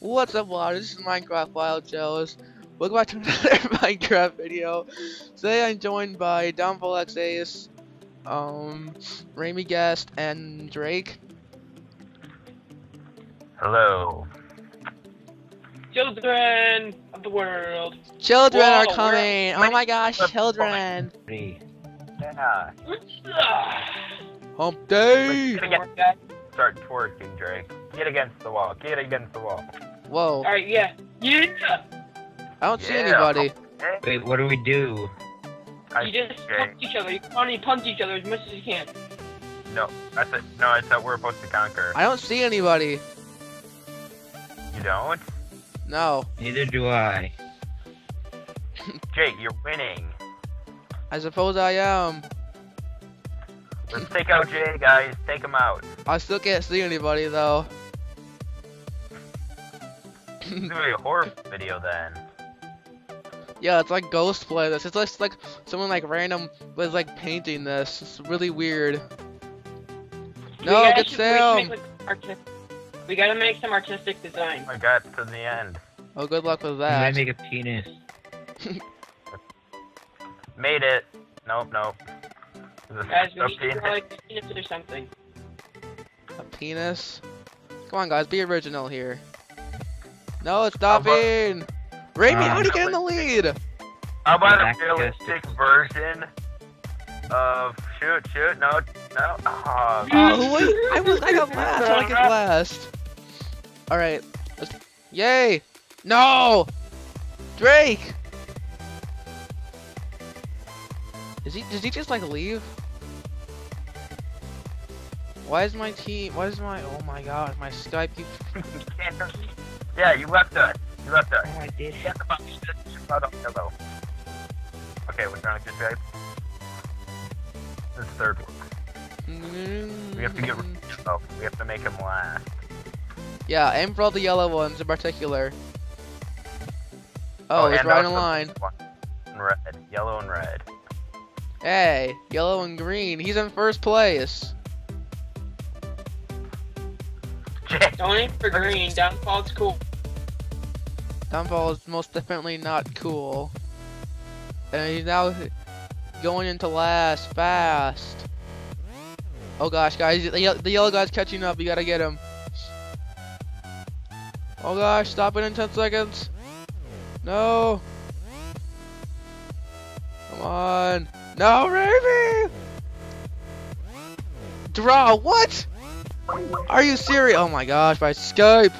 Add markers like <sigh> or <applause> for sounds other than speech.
What's up, Wild? This is Minecraft Wild Joes. Welcome back to <laughs> another Minecraft video. Today I'm joined by Downfall X Ace, um, Ramy Guest, and Drake. Hello. Children of the world. Children Whoa, are we're- coming! Oh my gosh, children! Me. Yeah. Hump day! Get against, start twerking, Drake. Get against the wall. Get against the wall. Whoa, Alright, yeah. Yeah! I don't see anybody. Wait, what do we do? I, You just okay. punch each other. You can only punch each other as much as you can. No, that's it. No, I that we're supposed to conquer. I don't see anybody. You don't? No, Neither do I. <laughs> Jake, you're winning. I suppose I am. Let's take out Jay, guys. Take him out. I still can't see anybody though. This is gonna be a horror video then. Yeah, it's like ghost play this. It's just like someone like random was like painting this. It's really weird. No, gotta get sh- we make, like, We gotta make some artistic design. I got to the end. Oh, good luck with that. I'm gonna that. make a penis. <laughs> Made it. Nope, nope. This Guys, we a need to penis. draw like a penis or something. A penis. Come on, guys, be original here. No, it's How about- stopping. Ramy, Um, how do you get in the lead? How about a Back realistic version of shoot, shoot, no, no. Oh, Oh, wait, I was I got last. I like it <laughs> last. All right. Let's, yay! No, Drake. Is he? Does he just like leave? Why is my team? Why is my? Oh my god, my Skype keeps. <laughs> yeah, you left us. You left us. Oh, I did. Yeah, come on, shoot, shoot out of yellow. Okay, we're trying to get right. This third one. We have to get rid of yellow. We have to make him last. Yeah, aim for all the yellow ones in particular. Oh, oh it's and right in line. one Red, yellow and red. Hey, yellow and green. He's in first place. <laughs> Don't aim for green. Downfall's cool. Downfall is most definitely not cool. And he's now going into last fast. Oh gosh, guys, the, the yellow guy's catching up. You gotta get him. Oh gosh, stop it in 10 seconds. No. No, Raven! Draw, what? Are you serious? Oh my gosh, by Skype.